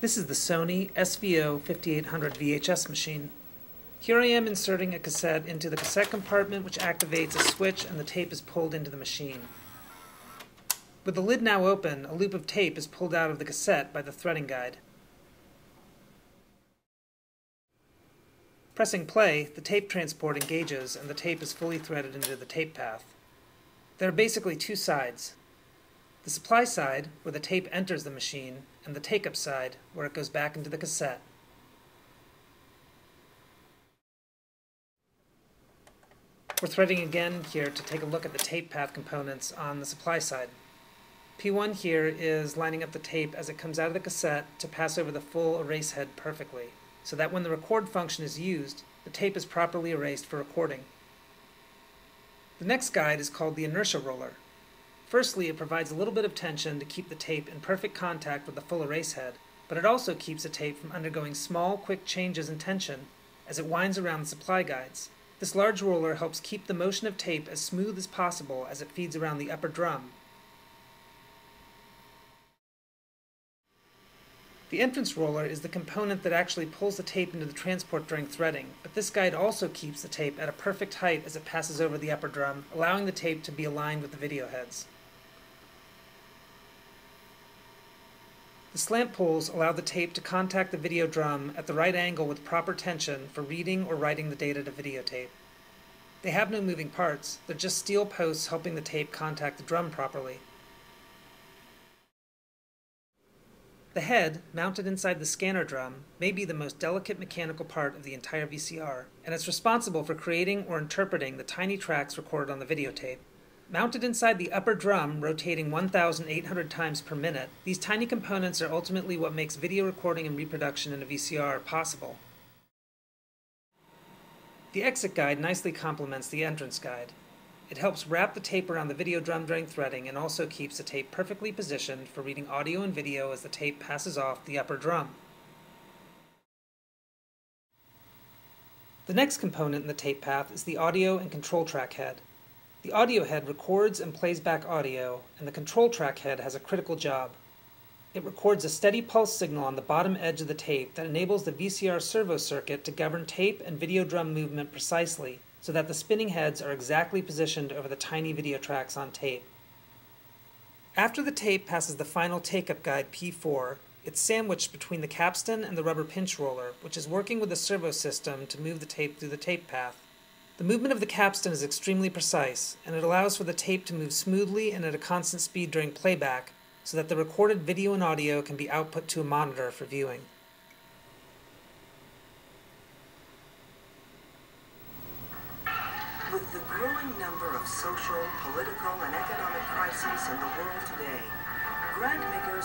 This is the Sony SVO 5800 VHS machine. Here I am inserting a cassette into the cassette compartment which activates a switch and the tape is pulled into the machine. With the lid now open, a loop of tape is pulled out of the cassette by the threading guide. Pressing play, the tape transport engages and the tape is fully threaded into the tape path. There are basically two sides. The supply side, where the tape enters the machine, and the take-up side, where it goes back into the cassette. We're threading again here to take a look at the tape path components on the supply side. P1 here is lining up the tape as it comes out of the cassette to pass over the full erase head perfectly, so that when the record function is used, the tape is properly erased for recording. The next guide is called the inertia roller. Firstly, it provides a little bit of tension to keep the tape in perfect contact with the full erase head, but it also keeps the tape from undergoing small, quick changes in tension as it winds around the supply guides. This large roller helps keep the motion of tape as smooth as possible as it feeds around the upper drum. The entrance roller is the component that actually pulls the tape into the transport during threading, but this guide also keeps the tape at a perfect height as it passes over the upper drum, allowing the tape to be aligned with the video heads. The slant poles allow the tape to contact the video drum at the right angle with proper tension for reading or writing the data to videotape. They have no moving parts, they're just steel posts helping the tape contact the drum properly. The head, mounted inside the scanner drum, may be the most delicate mechanical part of the entire VCR, and it's responsible for creating or interpreting the tiny tracks recorded on the videotape. Mounted inside the upper drum, rotating 1,800 times per minute, these tiny components are ultimately what makes video recording and reproduction in a VCR possible. The exit guide nicely complements the entrance guide. It helps wrap the tape around the video drum during threading and also keeps the tape perfectly positioned for reading audio and video as the tape passes off the upper drum. The next component in the tape path is the audio and control track head. The audio head records and plays back audio, and the control track head has a critical job. It records a steady pulse signal on the bottom edge of the tape that enables the VCR servo circuit to govern tape and video drum movement precisely so that the spinning heads are exactly positioned over the tiny video tracks on tape. After the tape passes the final take-up guide P4, it's sandwiched between the capstan and the rubber pinch roller, which is working with the servo system to move the tape through the tape path. The movement of the capstan is extremely precise, and it allows for the tape to move smoothly and at a constant speed during playback, so that the recorded video and audio can be output to a monitor for viewing. With the growing number of social, political, and economic crises in the world today,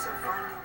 are finding